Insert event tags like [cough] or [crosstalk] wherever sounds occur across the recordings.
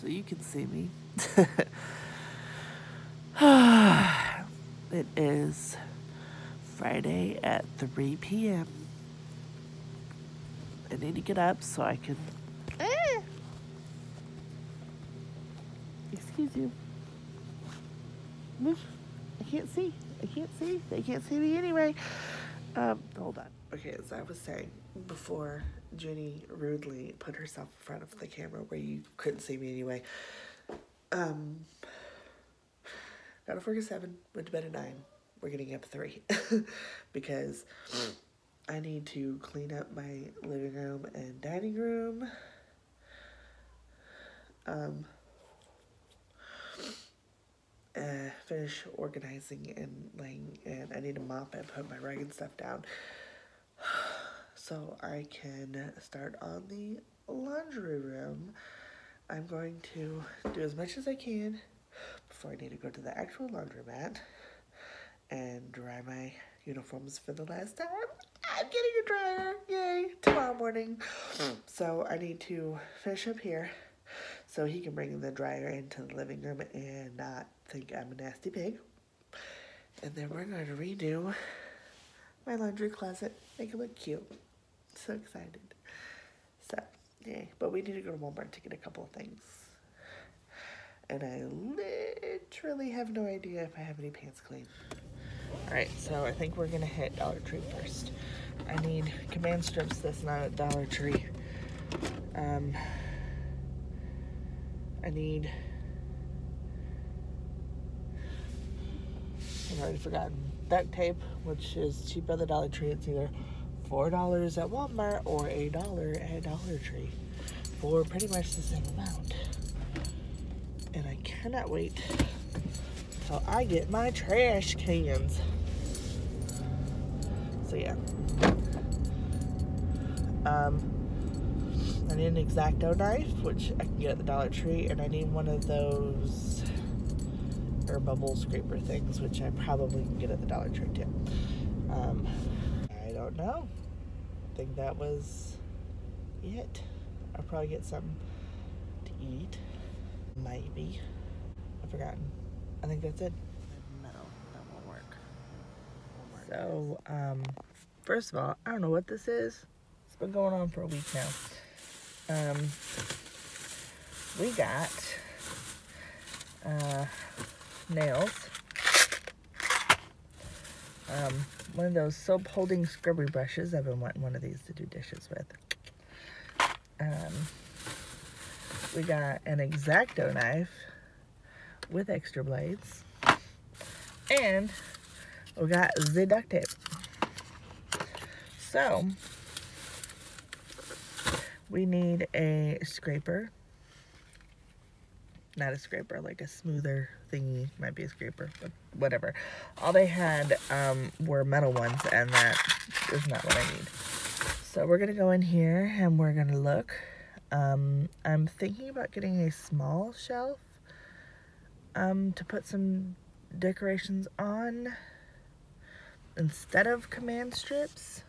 so you can see me. [sighs] it is Friday at 3 p.m. I need to get up so I can. Excuse you. Move. I can't see. I can't see. They can't see me anyway. Um, hold on. Okay, as I was saying before, Jenny rudely put herself in front of the camera where you couldn't see me anyway. Um, got off work at 7, went to bed at 9. We're getting up at 3 [laughs] because I need to clean up my living room and dining room. Um, uh, finish organizing and laying, and I need to mop and put my rug and stuff down so I can start on the laundry room. I'm going to do as much as I can before I need to go to the actual laundromat and dry my uniforms for the last time. I'm getting a dryer, yay, tomorrow morning. So I need to finish up here so he can bring the dryer into the living room and not think I'm a nasty pig. And then we're going to redo my laundry closet, make it look cute. So excited. So, yeah, but we need to go to Walmart to get a couple of things. And I literally have no idea if I have any pants clean. Alright, so I think we're gonna hit Dollar Tree first. I need command strips that's not at Dollar Tree. Um, I need I've already forgotten. Duct tape, which is cheap at the Dollar Tree. It's either $4 at Walmart or a dollar at Dollar Tree for pretty much the same amount. And I cannot wait till I get my trash cans. So yeah. Um, I need an X-Acto knife, which I can get at the Dollar Tree, and I need one of those air bubble scraper things, which I probably can get at the Dollar Tree too. Um, don't know. I think that was it. I'll probably get something to eat. Maybe. I've forgotten. I think that's it. No, that won't work. So, um, first of all, I don't know what this is. It's been going on for a week now. Um, we got uh, nails. Um, one of those soap holding scrubby brushes. I've been wanting one of these to do dishes with. Um, we got an X-Acto knife with extra blades. And we got the duct tape. So, we need a scraper not a scraper, like a smoother thingy, might be a scraper, but whatever. All they had um, were metal ones, and that is not what I need. So we're gonna go in here and we're gonna look. Um, I'm thinking about getting a small shelf um, to put some decorations on instead of command strips.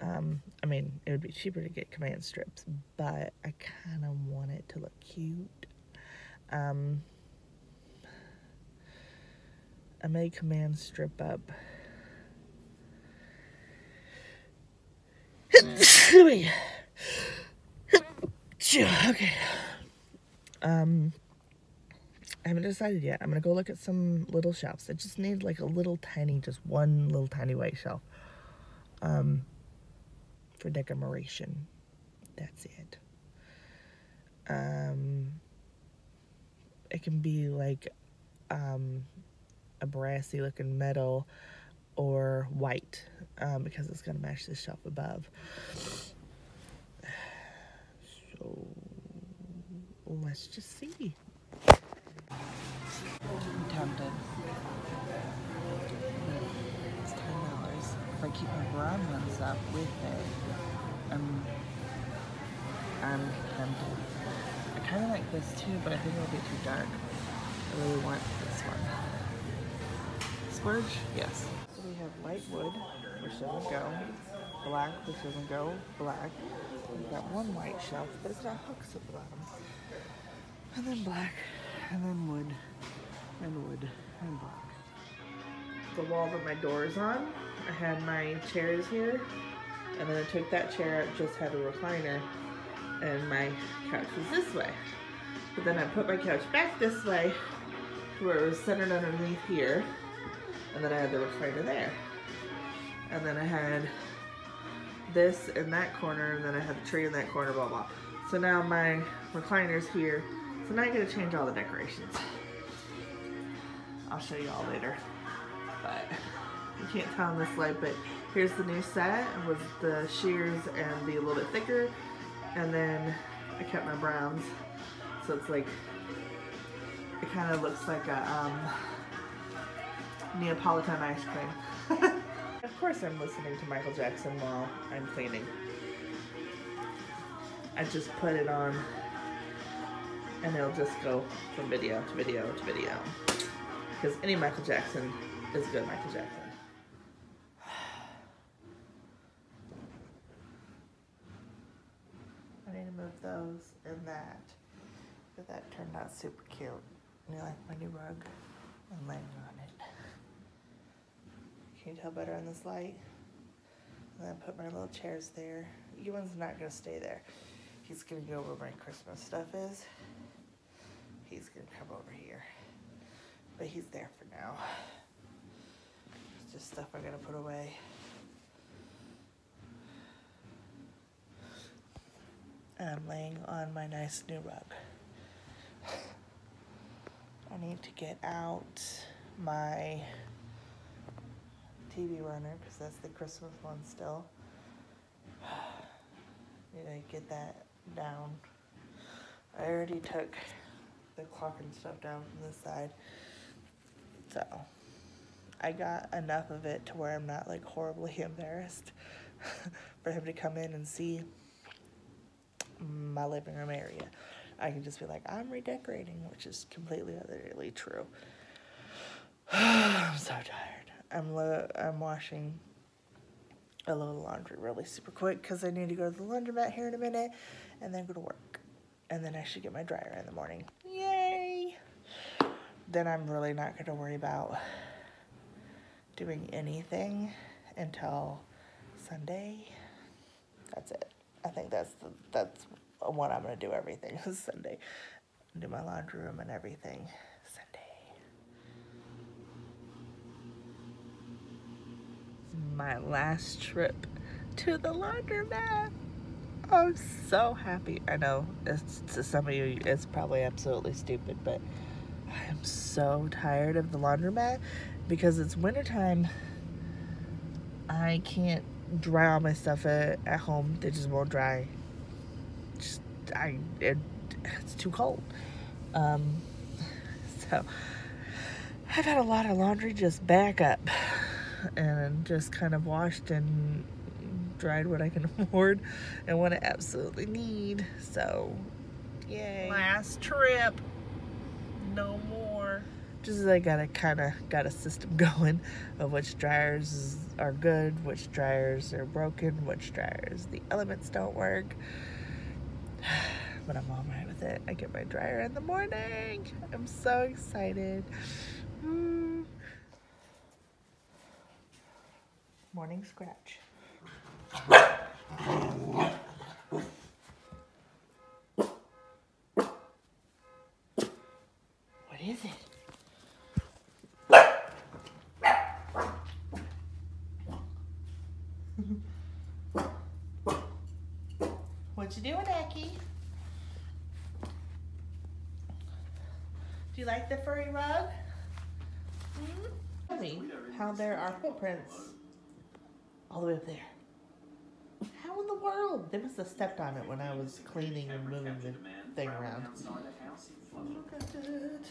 Um, I mean, it would be cheaper to get command strips, but I kind of want it to look cute. Um, I may command strip up. [coughs] okay. Um, I haven't decided yet. I'm gonna go look at some little shelves. I just need like a little tiny, just one little tiny white shelf. Um, for decoration. That's it. Um, it can be like um, a brassy looking metal or white um, because it's going to match the shelf above. [sighs] So let's just see. I'm tempted. Keep my up with it, I'm, I'm. I kind of like this too, but I think it'll be too dark. I really want this one. Splurge? Yes. So we have white wood, which doesn't go. Black, which doesn't go. Black. We've got one white shelf, but it's got hooks at the bottom. and then black, and then wood, and wood, and black. The wall that my door is on, I had my chairs here, and then I took that chair out, just had a recliner, and my couch was this way. But then I put my couch back this way, where it was centered underneath here, and then I had the recliner there. And then I had this in that corner, and then I had the tree in that corner, blah blah. So now my recliner's here, so now I gotta change all the decorations. I'll show you all later. But you can't tell in this light, but here's the new set with the shears and the a little bit thicker. And then I kept my browns. So it's like, it kind of looks like a um, Neapolitan ice cream. [laughs] of course I'm listening to Michael Jackson while I'm cleaning. I just put it on and it'll just go from video to video to video. Because any Michael Jackson is good Michael Jackson. I move those and that. But that turned out super cute. And you like my new rug? I'm laying on it. Can you tell better on this light? And then put my little chairs there. Ewan's not gonna stay there. He's gonna go where my Christmas stuff is. He's gonna come over here. But he's there for now. It's just stuff I gotta put away. I'm laying on my nice new rug. I need to get out my TV runner because that's the Christmas one still. [sighs] need to get that down. I already took the clock and stuff down from the side. So I got enough of it to where I'm not like horribly [laughs] embarrassed [laughs] for him to come in and see my living room area. I can just be like, I'm redecorating, which is completely utterly true. [sighs] I'm so tired. I'm I'm washing a little laundry really super quick because I need to go to the laundromat here in a minute and then go to work. And then I should get my dryer in the morning. Yay! Then I'm really not going to worry about doing anything until Sunday. That's it. I think that's the, that's what I'm gonna do everything [laughs] Sunday. Do my laundry room and everything Sunday. My last trip to the laundromat. I'm so happy. I know it's to some of you it's probably absolutely stupid, but I'm so tired of the laundromat because it's wintertime. I can't dry all my stuff at, at home. They just won't dry. Just I it, it's too cold. Um, [laughs] so I've had a lot of laundry just back up and just kind of washed and dried what I can [laughs] afford and what I absolutely need. So, yay. Last trip. No more. Just I gotta kind of got a system [laughs] going of which dryers are good, which dryers are broken, which dryers the elements don't work. [sighs] But I'm all right with it. I get my dryer in the morning. I'm so excited. Mm. Morning scratch. What you doing, Aki? Do you like the furry rug? Hmm? Me how there are footprints all the way up there. How in the world? They must have stepped on it when I was cleaning and moving the thing around. Look at it.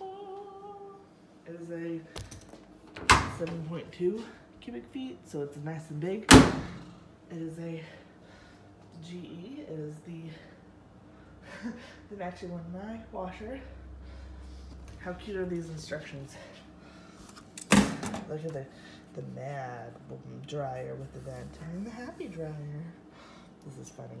Oh. It is a 7.2 cubic feet, so it's nice and big. It is a GE. is the [laughs] the matching one my washer. How cute are these instructions? Look at the the mad dryer with the vent and the happy dryer. This is funny.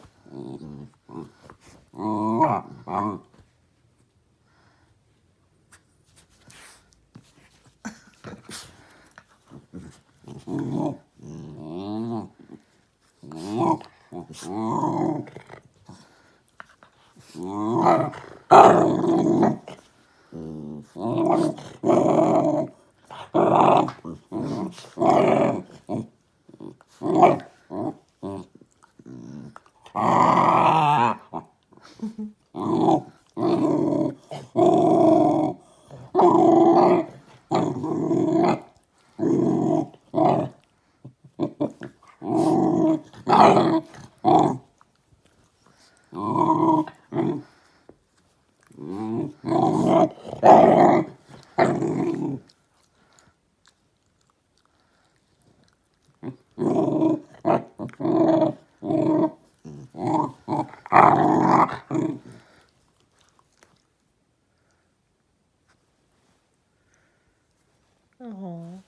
Oh, my God. Oh.